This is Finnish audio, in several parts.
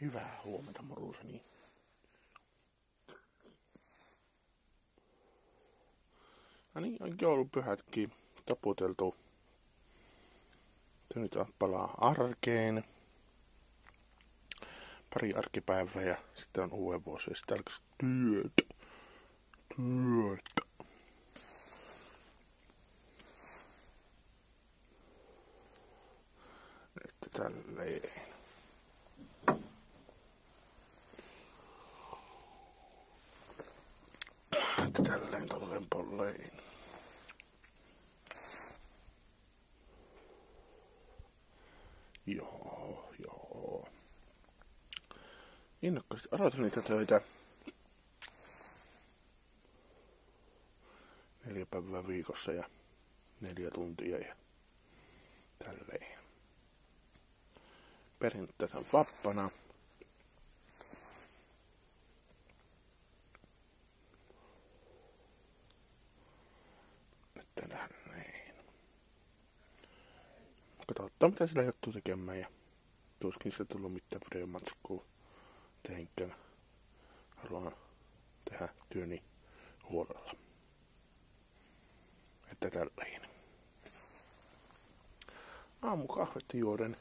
Hyvää huomenta, moruseni. No niin, on joulupyhätkin taputeltu. Nyt palaa arkeen. Pari arkipäivää ja sitten on uuden vuosi ja sitten alkaisi työt. Työt. Että tälleen. Tälleen tolleen polleen. Joo, joo. Innokkaasti odotan niitä töitä. Neljä päivää viikossa ja neljä tuntia ja tälleen. Perin tätä vappana. Katsotaan mitä sillä joutuu tekemään ja tuskin se tullut mitään videomatskua teinkään. Haluan tehdä työni huolella. Että tälleen. Aamukahvet juoden.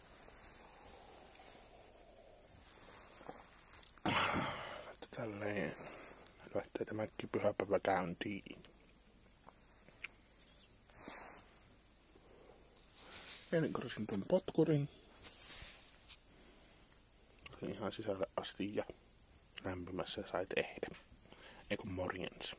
Tälleen lähtee tämäkin pyhäpäivä käyntiin. Eilen korsin tuon potkurin. Ihan sisälle asti ja lämpimässä sai tehdä. Eiku morjens.